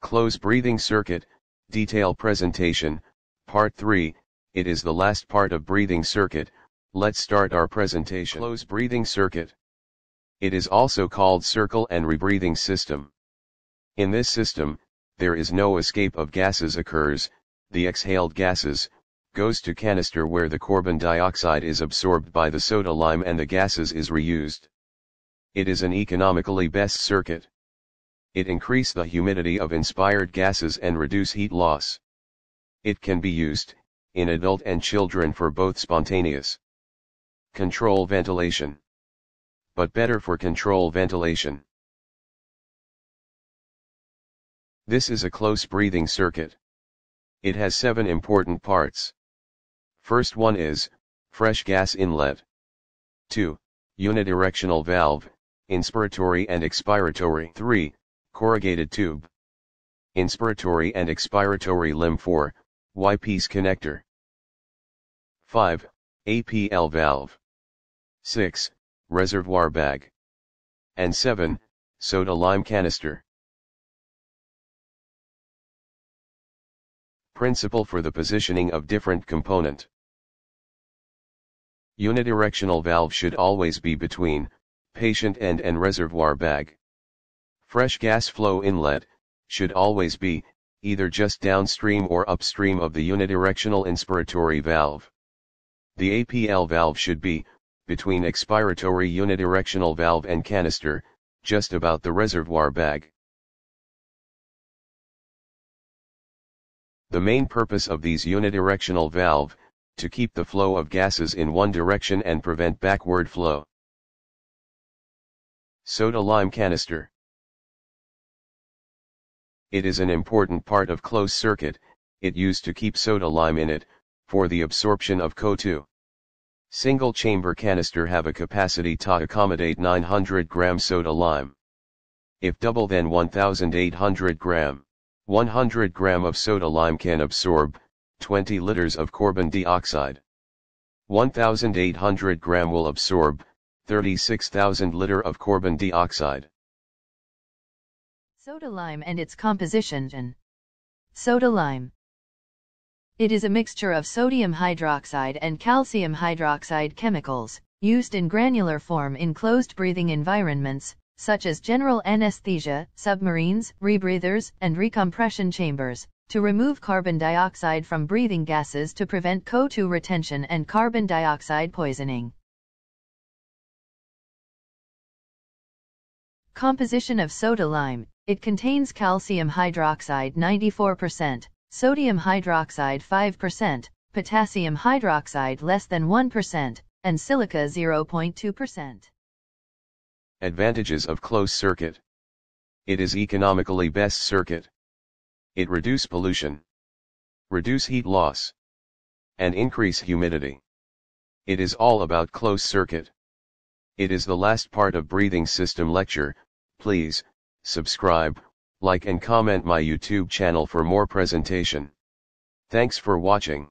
Close breathing circuit, detail presentation, part 3, it is the last part of breathing circuit, let's start our presentation. Close breathing circuit. It is also called circle and rebreathing system. In this system, there is no escape of gases occurs, the exhaled gases, goes to canister where the carbon dioxide is absorbed by the soda lime and the gases is reused. It is an economically best circuit. It increase the humidity of inspired gases and reduce heat loss. It can be used, in adult and children for both spontaneous control ventilation. But better for control ventilation. This is a close breathing circuit. It has seven important parts. First one is, fresh gas inlet. 2. Unidirectional valve, inspiratory and expiratory. 3. Corrugated tube. Inspiratory and expiratory limb 4, Y-piece connector. 5. APL valve. 6. Reservoir bag. And 7. Soda lime canister. Principle for the positioning of different component. Unidirectional valve should always be between, patient end and reservoir bag. Fresh gas flow inlet, should always be, either just downstream or upstream of the unidirectional inspiratory valve. The APL valve should be, between expiratory unidirectional valve and canister, just about the reservoir bag. The main purpose of these unidirectional valve, to keep the flow of gases in one direction and prevent backward flow. Soda lime canister. It is an important part of closed circuit, it used to keep soda lime in it, for the absorption of CO2. Single chamber canister have a capacity to accommodate 900 gram soda lime. If double then 1800 gram. 100 gram of soda lime can absorb, 20 liters of carbon dioxide. 1800 gram will absorb, 36,000 liter of carbon dioxide. Soda lime and its composition. Soda lime. It is a mixture of sodium hydroxide and calcium hydroxide chemicals, used in granular form in closed breathing environments, such as general anesthesia, submarines, rebreathers, and recompression chambers, to remove carbon dioxide from breathing gases to prevent CO2 retention and carbon dioxide poisoning. Composition of soda lime, it contains calcium hydroxide 94%, sodium hydroxide 5%, potassium hydroxide less than 1%, and silica 0.2%. Advantages of closed circuit. It is economically best circuit. It reduce pollution, reduce heat loss, and increase humidity. It is all about closed circuit. It is the last part of breathing system lecture, please, subscribe, like and comment my YouTube channel for more presentation. Thanks for watching.